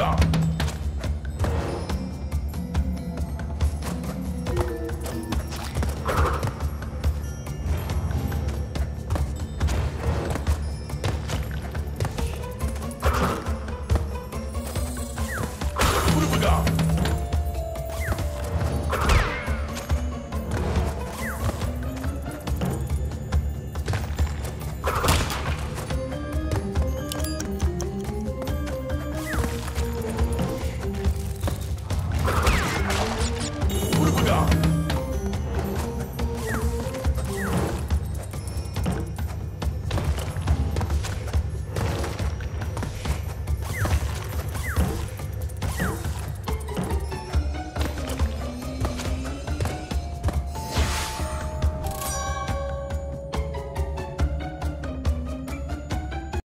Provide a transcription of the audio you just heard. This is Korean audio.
Go!